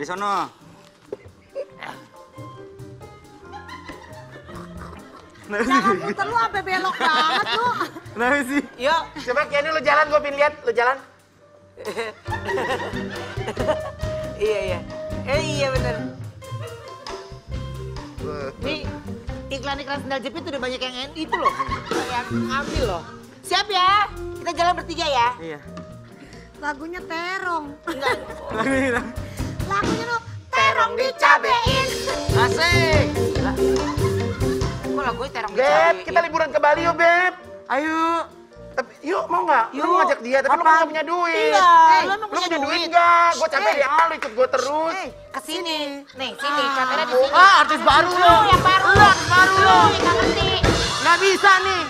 Dari sono. Jangan muter lu sampai belok banget lu. Kenapa sih? Yuk. Coba Kiani lu jalan, gue pin lihat. Lu jalan. Iya, iya. Eh, iya bener. Nih, iklan-iklan sendal jepit udah banyak yang itu loh. Yang ambil loh. Siap ya? Kita jalan bertiga ya? Iya. Lagunya terong. Enggak. Lagu ini. Lagunya tuh terong dicabein. Asik. Lah. Kok terong Beb, dicabein? kita liburan ke Bali yuk, Beb. Ayo. Tapi yuk mau nggak? Lu mau ngajak dia, tapi lu kan nggak punya duit. Iya, Eh, lu lu punya punya duit duit? nggak? Gue capek di awal lu ikut gue terus. Eh, ke sini. Nih, sini. Kamera di sini. Ah, artis baru lo. yang baru. Lu artis baru. Lu yang nggak ngerti. Nggak bisa nih.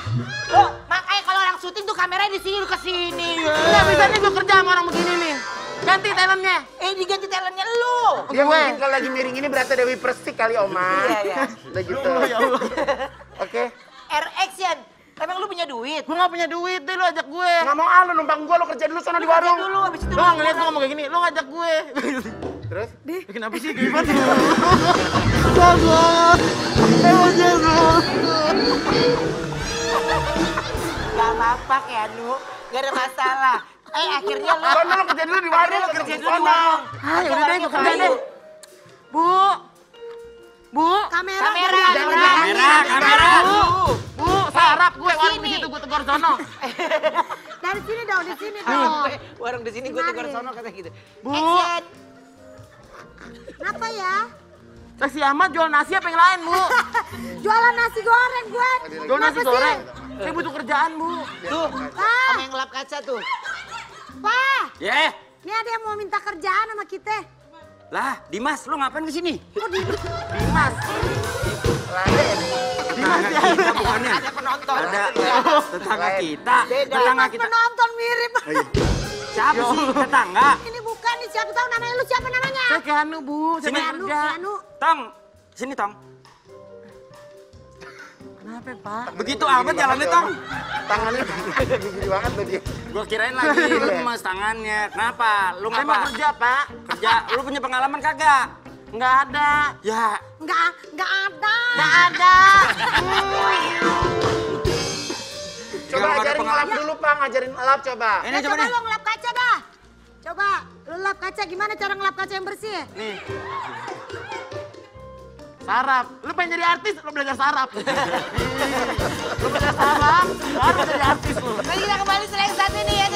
Lu, makanya kalau orang syuting tuh kameranya di sini, lu ke sini. Nggak bisa nih gue kerja sama orang begini nih. Ganti talentnya. Eh, diganti talentnya lu. Dia Gue. mungkin kalau lagi miring ini berarti Dewi Persik kali Oma. Iya, iya. Udah gitu. Ya Allah. Oke. R action. Emang lu punya duit? Gue nggak punya duit deh, lu ajak gue. Nggak mau ah lu numpang gue, lu kerja dulu sana di Kerja warung. dulu, habis itu Lu ngeliat gue ngomong kayak gini, lu ngajak gue. Terus? Bikin apa sih gimana? Jago. Emang jago. Gak apa-apa, Keanu. Gak ada masalah. Eh, akhirnya lu... Sono lu kerja dulu di warung. Kerja dulu di Sono. warung. Ah, yaudah deh, gue kerja deh. Bu. Bu. Kamera. Kamera, kamera. Kamera, kamera. Bu. Bu, sarap gue warung di situ gue tegur sono. Dari sini dong, di sini dong. warung di sini gue tegur sono kata gitu. Bu. Kenapa ya? Seksi amat jual nasi apa yang lain, Bu? Jualan nasi goreng gue. Jual nasi goreng. Saya butuh kerjaan, Bu. Tuh, sama yang ngelap kaca tuh. Pak. Ya. Ini ada yang mau minta kerjaan sama kita. Lah, Dimas, lu ngapain ke sini? Oh, di... Dimas. Tetangga kita bukannya. Ada penonton. Ada tetangga kita. Beda. Tetangga Mas kita. penonton mirip. Siapa sih tetangga? Ini bukan nih, siapa tahu namanya lu siapa namanya? Saya Keanu, Bu. Saya Sini. mau Anu, kerja. Anu. Tong, sini Tong. Kenapa, Pak? Begitu amat jalannya Tong. Tangannya gini banget tuh dia. Gua kirain lagi lu mas tangannya. Kenapa? Lu ngapa? kerja, Pak. Kerja. Lu punya pengalaman kagak? Nggak ada. Ya, Enggak, enggak ada. Nggak ada. Coba ajarin ngelap dulu, Pak. Ngajarin ngelap coba. ini Ya, coba coba nih. lu ngelap kaca dah. Coba, lu lap kaca. Gimana cara ngelap kaca yang bersih? Nih, Sarap. Lu pengen jadi artis, lu belajar sarap. lu belajar sarap, baru jadi artis lu. Mari kita kembali yang satu ini ya.